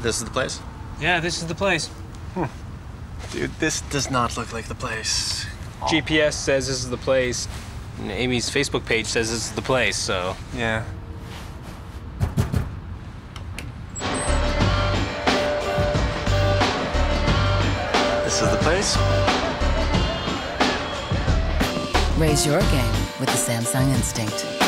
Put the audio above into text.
This is the place? Yeah, this is the place. Hmm. Dude, this does not look like the place. GPS says this is the place. And Amy's Facebook page says this is the place, so. Yeah. This is the place? Raise your game with the Samsung Instinct.